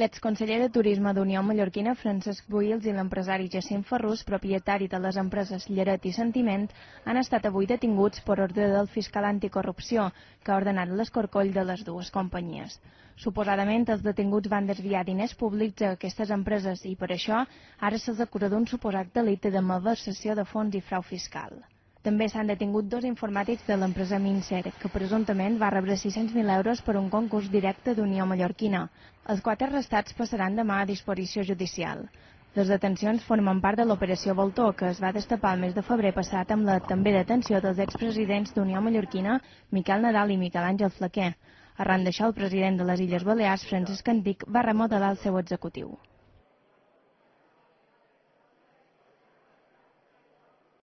L'exconseller de Turisme d'Unió Mallorquina, Francesc Buils, i l'empresari Jacint Ferrus, propietari de les empreses Lleret i Sentiment, han estat avui detinguts per ordre del fiscal anticorrupció, que ha ordenat l'escorcoll de les dues companyies. Suposadament, els detinguts van desviar diners públics a aquestes empreses i, per això, ara se'ls acusa d'un suposat delicte de malversació de fons i frau fiscal. També s'han detingut dos informàtics de l'empresa Mincer, que presumptament va rebre 600.000 euros per un concurs directe d'Unió Mallorquina. Els quatre arrestats passaran demà a disposició judicial. Les detencions formen part de l'operació Voltor, que es va destapar el mes de febrer passat amb la també detenció dels expresidents d'Unió Mallorquina, Miquel Nadal i Miquel Àngel Flaquer. Arran d'això, el president de les Illes Balears, Francesc Antic, va remodelar el seu executiu.